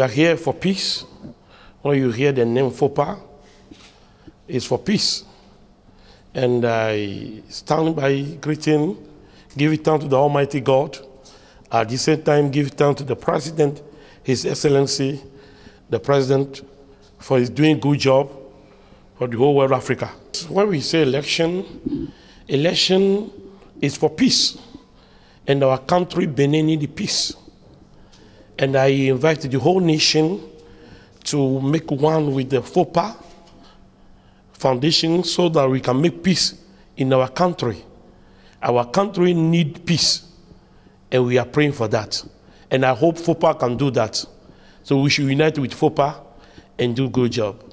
are here for peace. When you hear the name FOPA, it's for peace. And I stand by greeting, give it down to the Almighty God. At the same time, give it down to the President, His Excellency, the President, for his doing good job for the whole world of Africa. When we say election, election is for peace. And our country, Benin, need peace. And I invite the whole nation to make one with the FOPA Foundation so that we can make peace in our country. Our country need peace, and we are praying for that. And I hope FOPA can do that. So we should unite with FOPA and do good job.